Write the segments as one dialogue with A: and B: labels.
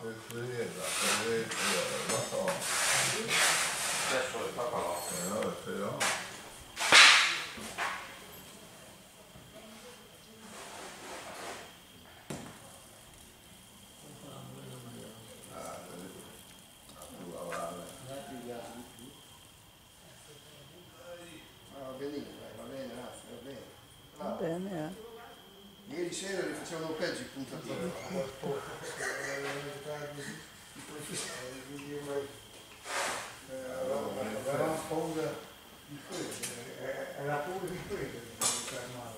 A: che vede, lo so,
B: Adesso le papalotte.
A: eh. Ah.
C: Ah, va dai, va bene, va bene.
D: Va bene, eh.
C: Ieri sera li facevano peggio i puntatori.
E: Avevamo paura di quello, eh, era paura di quello che non fai male.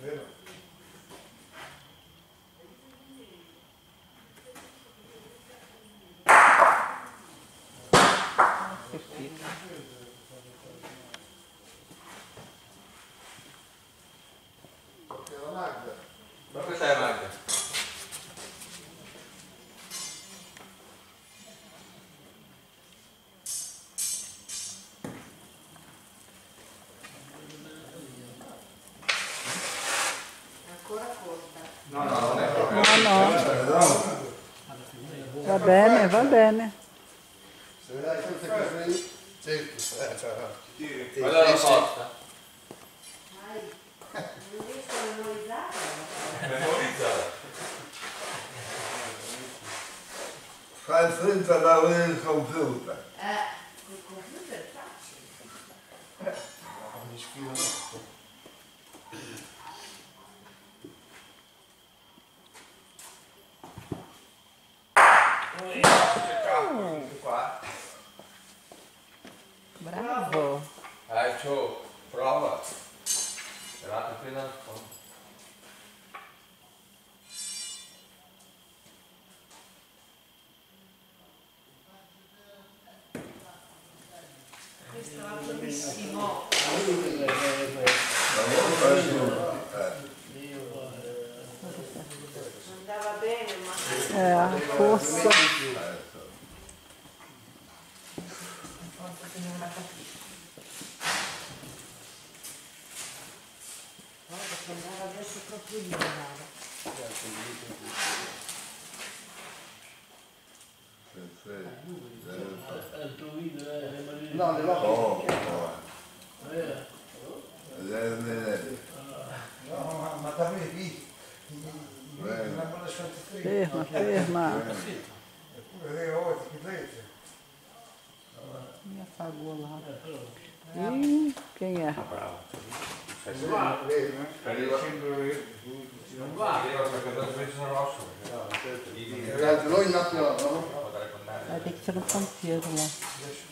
E: Vero?
D: Che.
C: Perché la Magda,
B: Ma questa è Magda.
F: Ancora corta.
B: No, no, non è proprio.
D: No, no,
A: Eh, no,
D: va bene, va bene.
C: se vedrai tutte queste lì, certo, eh, cioè,
B: la porta.
A: 60 da lei é, computer.
F: Tá?
C: Ah, com
B: fácil.
D: Bravo.
B: Aí, show. Prova. Será
F: que eu fiz
A: na Questo tu. Eh,
F: Andava bene, ma
D: Eh, a
F: capito. Guarda che andava adesso proprio lì,
A: deve fare.
C: não não oh
A: Oh, oh. Yeah. Then,
E: then. não não da me vi.
D: Ferma, ferma. Me afagou lá. não quem é? Vai ter que ser um canteiro lá.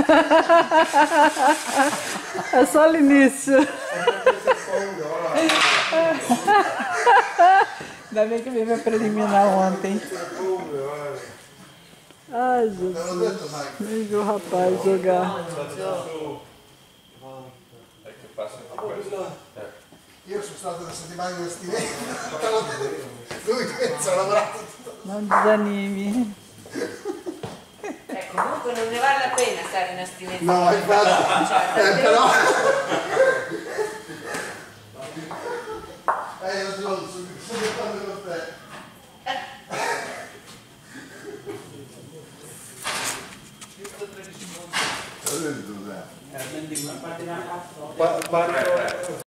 D: É só o início. Ainda bem que veio a preliminar ontem. Ai, Jesus. viu o rapaz jogar.
C: Io sono stato una settimana in vestimento. Lui pensa, ha lavorato tutto.
D: Não desanime.
F: Eh, comunque non ne vale la pena stare in astinenza.
C: No, infatti.
F: Cioè,
C: Eh, però... Eh, io sono sono d'accordo con te.
A: Dove sei?
C: Pa- parlo-